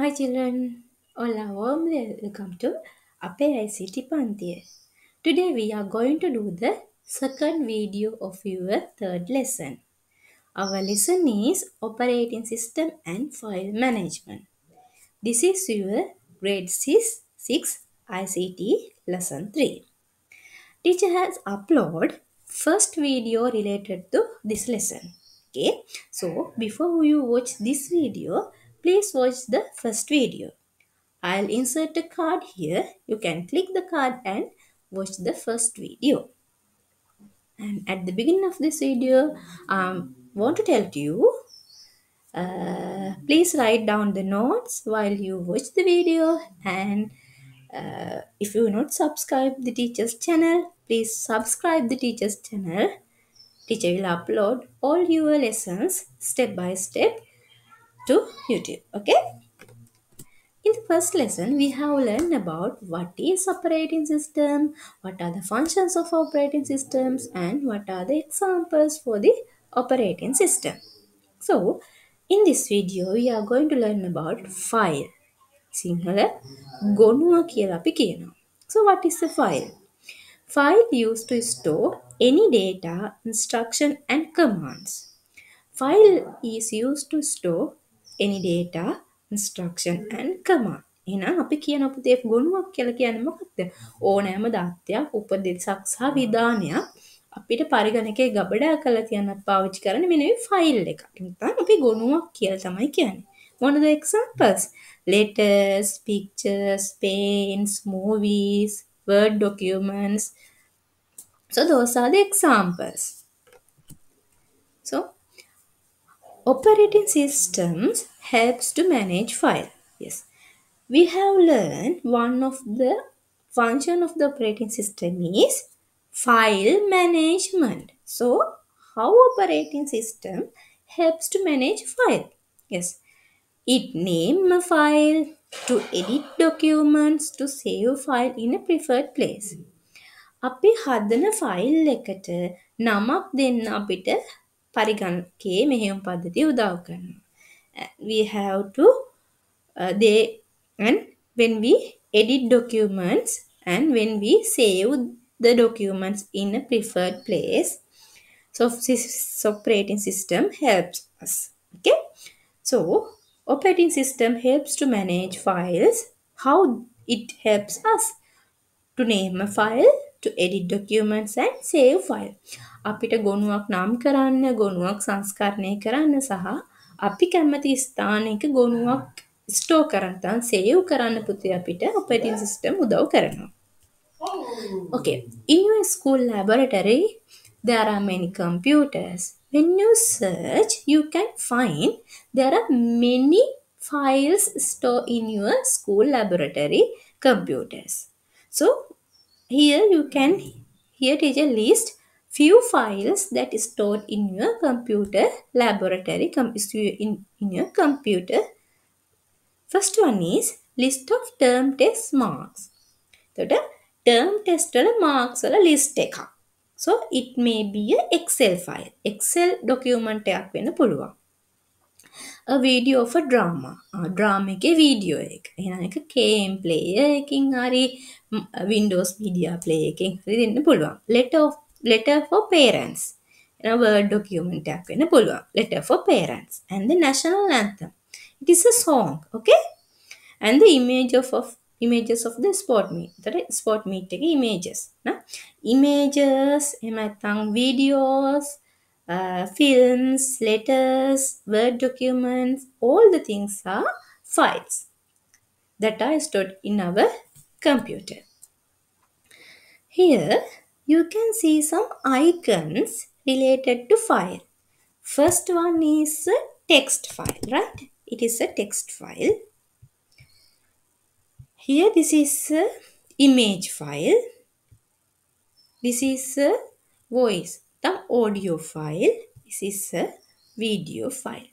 Hi children, hola, warmly welcome to Ape ICT Panthiya. Today we are going to do the second video of your third lesson. Our lesson is Operating System and File Management. This is your grade 6, 6 ICT lesson 3. Teacher has uploaded first video related to this lesson. Okay, so before you watch this video, please watch the first video. I'll insert a card here. You can click the card and watch the first video. And at the beginning of this video, I want to tell you uh, please write down the notes while you watch the video and uh, if you not subscribe the teacher's channel please subscribe the teacher's channel teacher will upload all your lessons step by step to youtube okay in the first lesson, we have learned about what is operating system, what are the functions of operating systems, and what are the examples for the operating system. So, in this video, we are going to learn about file. Sinhala ගොනුව කියලා අපි කියනවා. So, what is a file? File used to store any data, instruction, and commands. File is used to store any data, instruction and command. එහෙනම් අපි කියන පුතේ ගොනුවක් කියලා කියන්නේ මොකක්ද? ඕනෑම දත්තයක්, උපදෙසක් සහ විධානයක් අපිට පරිගණකයේ ගබඩා කරලා තියන්නත් පාවිච්චි කරන්න මෙන්න මේ ෆයිල් එකක්. නැත්නම් අපි ගොනුවක් කියලා තමයි කියන්නේ. One of the examples letters, pictures, paints, movies, word documents. So those are the examples. operating systems helps to manage file. Yes. We have learned one of the function of the operating system is file management. So how operating system helps to manage file? Yes. It name a file to edit documents to save file in a preferred place. අපි හදන file එකට නමක් දෙන්න අපිට පරිගණකයේ මෙහෙයුම් පද්ධතිය උදව් කරනවා. We have to uh, they and when we edit documents and when we save the documents in a preferred place so this operating system helps us okay so operating system helps to manage files how it helps us to name a file to edit documents and save file අපිට ගොනුවක් නම් කරන්න ගොනුවක් සංස්කරණය කරන්න සහ අපි කැමති ස්ථානයක ගොනුවක් store කරන්න සේව් කරන්න පුතේ අපිට operating system උදව් කරනවා. Okay, in your school laboratory, there are many computers. When you search, you can find there are many files stored in your school laboratory computers. So, here you can, here teacher list few files that is stored in your computer laboratory, in, in your computer. First one is list of term test marks. එතකොට term test වල marks වල list එකක්. So it may be a Excel file. Excel document එකක් වෙන්න පුළුවන්. A video of a drama. drama එකේ video එක. එහෙනම් ඒක KM player එකකින් හරි Windows media player එකකින් හරි දෙන්න පුළුවන්. Letter of letter for parents. එන word document එකක් වෙන්න පුළුවන්. Letter for parents. And the national anthem. It is a song. Okay? And the image of, of images of the sport meet. එතකොට sport meet එකේ images. නා images එහෙම නැත්නම් videos uh, films, letters, word documents, all the things are files that are stored in our computer. Here you can see some icons related to file. First one is a text file, right? It is a text file. Here this is a image file. This is a voice, the audio file. This is a video file.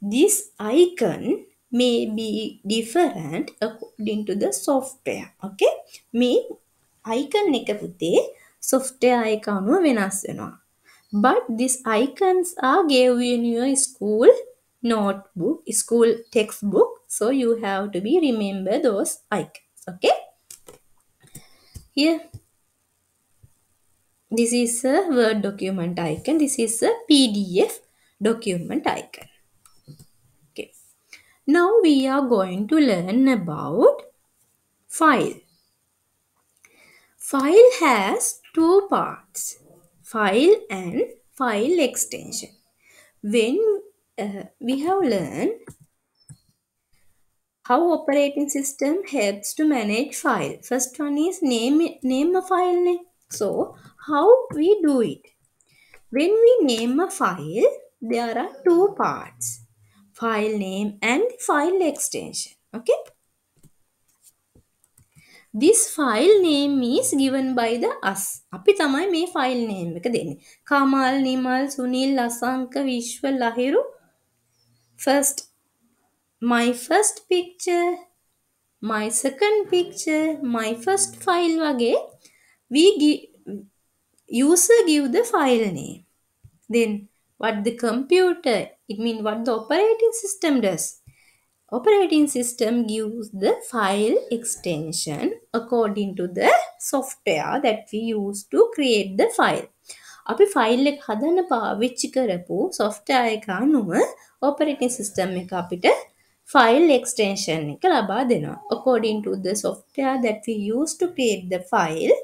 This icon may be different according to the software. Okay? මේ icon එක පුතේ software එක අනුව වෙනස් වෙනවා. But these icons are gave in your school notebook, school textbook So you have to be remember those icons. Okay. Here this is a Word document icon. This is a PDF document icon. Okay. Now we are going to learn about file. File has two parts, file and file extension. When uh, we have learned how operating system helps to manage file. First one is name, name a file name. So how we do it? When we name a file, there are two parts, file name and file extension. Okay. this file name is given by the us. අපි තමයි මේ file name එක දෙන්නේ. Kamal, Nimal, Sunil, Asanka, Vishwa, Lahiru. First, my first picture, my second picture, my first file වගේ we give, user give the file name. Then what the computer, it means what the operating system does. operating system gives the file extension according to the software that we use to create the file. අපි file එක හදන්න පාවිච්චි කරපු software එක අනුව operating system එක අපිට file extension එක ලබා දෙනවා. According to the software that we use to create the file,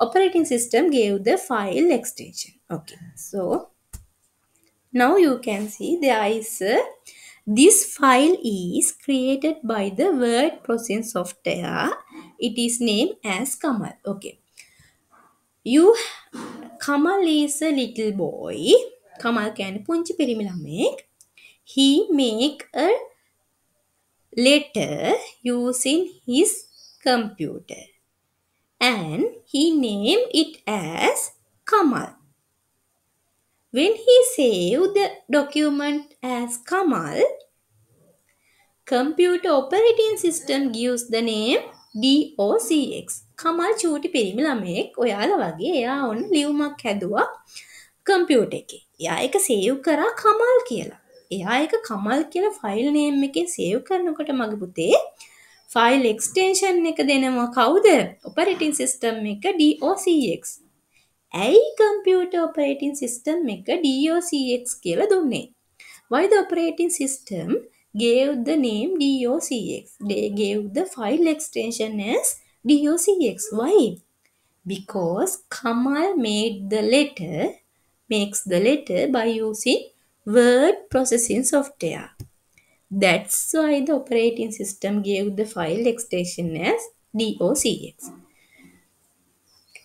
operating system gave the file extension. Okay so now you can see there is a, this file is created by the word processing software. It is named as kamal. Okay you kamal is a little boy. Kamal can punchi pirimi make. he make a letter using his computer. And he named it as Kamal. When he saved the document as Kamal, computer operating system gives the name DOCX. Kamal චූටි පිරිමි ළමයෙක් ඔයාලා වගේ එයා ඔන්න ලියුමක් හැදුවා computer එකේ. එයා ඒක සේව් කරා කමල් කියලා. එයා ඒක කමල් කියලා ෆයිල් නේම් එකේ සේව් කරනකොට මගේ පුතේ ෆයිල් එක්ස්ටෙන්ෂන් එක දෙනවා කවුද? ඔපරේටින් සිස්ටම් එක DOCX. ඇයි කම්පියුටර් ඔපරේටින් සිස්ටම් එක DOCX කියලා දුන්නේ? Why the operating system gave the name DOCX? They gave the file extension as DOCX. Why? Because Kamal made the letter, makes the letter by using word processing software. That's why the operating system gave the file extension as DOCX.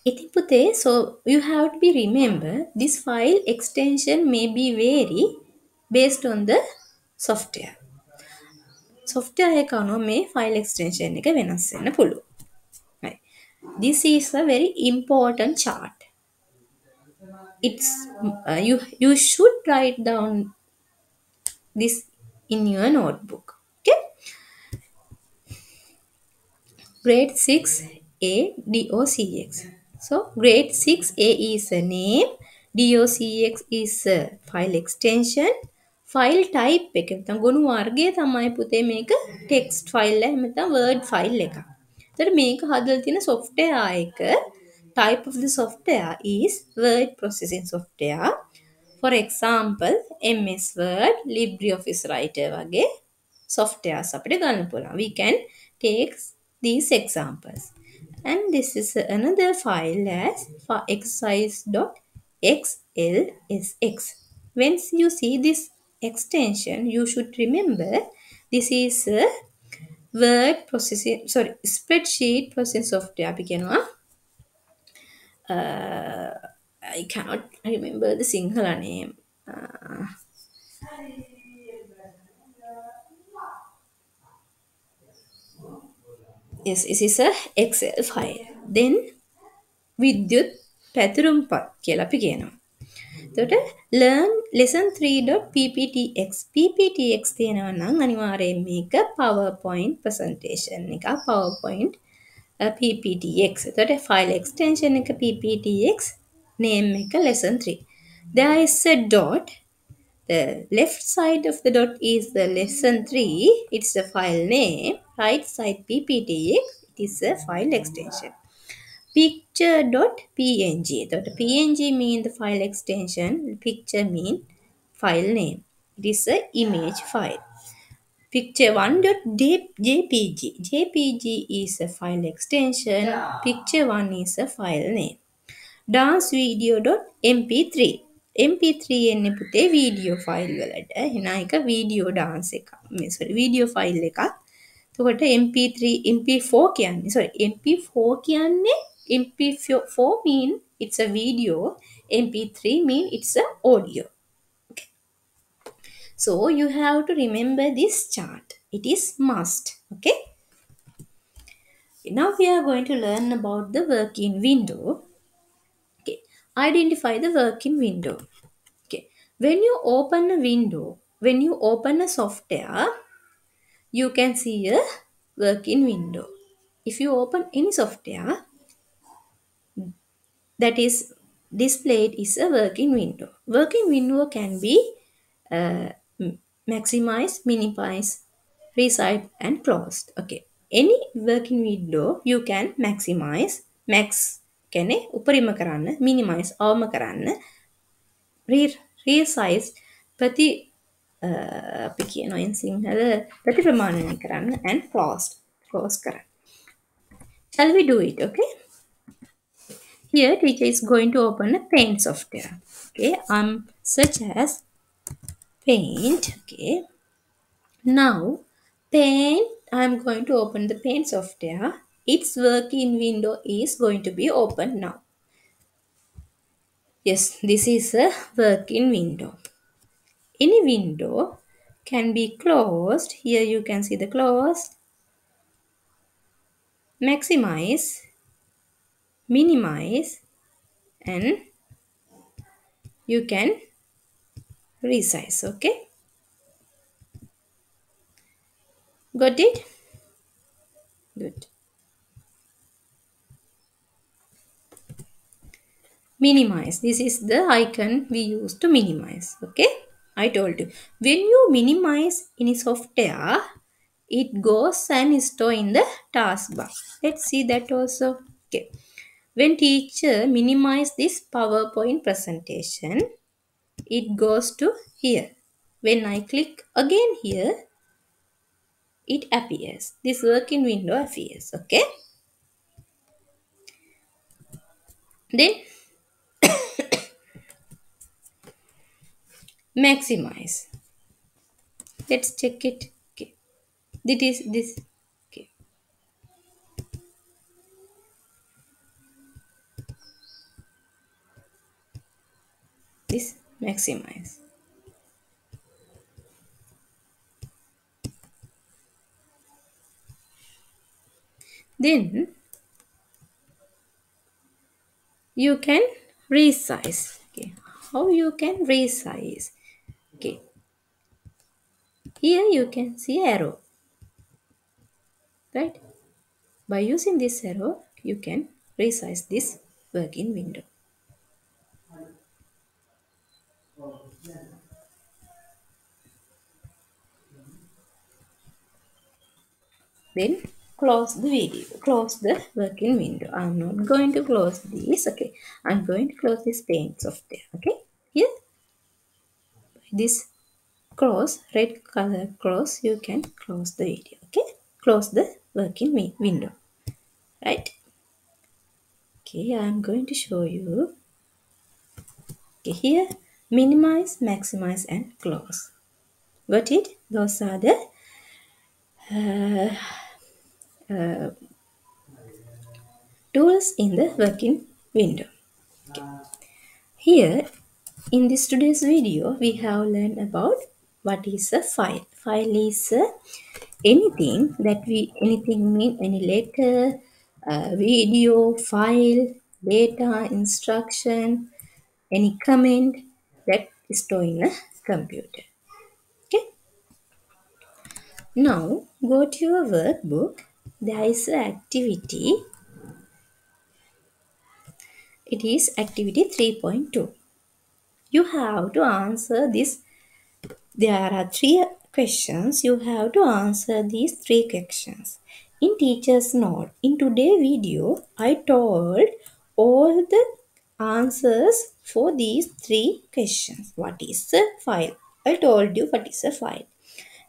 ඉතින් පුතේ so you have to be remember this file extension may be vary based on the software. software එක අනුව මේ file extension එක වෙනස් වෙන්න පුළුවන්. Right. This is a very important chart. It's uh, you you should write down this in your notebook. Okay. Grade 6 A DOCX. So grade 6A is a name, DOCX is a file extension, file type එක නැත්නම් ගොනු වර්ගය තමයි පුතේ මේක text file එක නැත්නම් word file එකක්. ඒතර මේක හදලා තියෙන software එක type of the software is word processing software. For example, MS Word, LibreOffice Writer වගේ softwares අපිට ගන්න පුළුවන්. We can take these examples. and this is another file as for exercise.xlsx. When you see this extension, you should remember this is a word processing, sorry, spreadsheet processing software. අපි කියනවා uh, I cannot remember the Sinhala name. Uh, yes, this is a Excel file. Then විද්‍යුත් පැතුරුම්පත් කියලා අපි කියනවා. එතකොට learn lesson 3.pptx pptx තියෙනවා නම් අනිවාර්යයෙන් මේක PowerPoint presentation එක PowerPoint uh, pptx. එතකොට file extension එක pptx name එක lesson 3. There is a dot the left side of the dot is the lesson 3. It's the file name. Right side pptx. It is a file extension. Picture.png. The png mean the file extension. Picture mean file name. It is a image file. Picture 1.jpg. JPG is a file extension. Picture 1 is a file name. Dance video.mp3 mp3 එන්නේ පුතේ video file වලට. එහෙනම් එක video dance එකක්. මේ sorry video file එකක්. එතකොට mp3 mp4 කියන්නේ sorry mp4 කියන්නේ mp4 mean it's a video. Mp3 mean it's a audio. Okay. So you have to remember this chart. It is must. Okay? Now we are going to learn about the working window. Identify the working window. Okay. When you open a window, when you open a software, you can see a working window. If you open any software, that is displayed is a working window. Working window can be uh, maximized, minimized, resize and closed. Okay. Any working window you can maximize, max කියන්නේ උපරිම කරන්න minimise අවම කරන්න resize ප්‍රති අපි කියනොයින් සිංහල ප්‍රති ප්‍රමාණය කරන්න and closed close කරන්න shall we do it okay here teacher is going to open a paint software okay i'm such as paint okay now paint i'm going to open the paint software its working window is going to be open now. Yes, this is a working window. Any window can be closed. Here you can see the close, maximize, minimize and you can resize. Okay. Got it? Good. Minimize. This is the icon we use to minimize okay? I told you. When you minimize any software it goes and store in the taskbar. Let's see that also. Okay. When teacher minimize this powerpoint presentation it goes to here. When i click again here it appears. This working window appears okay? Then maximize. Let's check it. Okay this is this okay this maximize. Then you can resize. Okay how you can resize? Okay here you can see arrow right? By using this arrow you can resize this working window. Then close the video close the working window. I'm not going to close this okay? I'm going to close this paint software okay? Here this cross red color cross you can close the video okay? Close the working window right? Okay i'm going to show you. Okay here minimize maximize and close. Got it? Those are the uh, uh, tools in the working window okay. here in this today's video, we have learned about what is a file. File is uh, anything that we, anything mean any letter, uh, video, file, data, instruction, any comment that is stored in a computer. Okay. Now go to your workbook. There is an activity. It is activity 3.2 you have to answer this there are three questions. You have to answer these three questions. In teacher's note, in today's video, I told all the answers for these three questions. What is a file? I told you what is a file.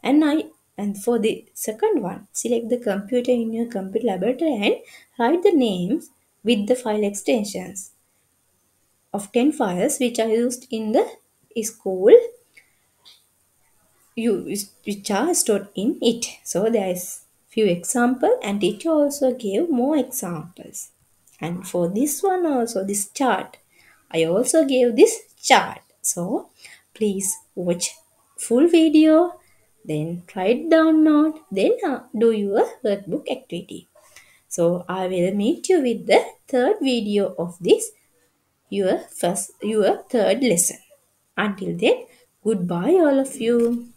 And I and for the second one, select the computer in your computer laboratory and write the names with the file extensions of 10 files which are used in the school you, which are stored in it. So there is few example and teacher also gave more examples. And for this one also this chart, I also gave this chart. So please watch full video, then write down note, then uh, do your workbook activity. So I will meet you with the third video of this your first your third lesson. Until then, goodbye all of you.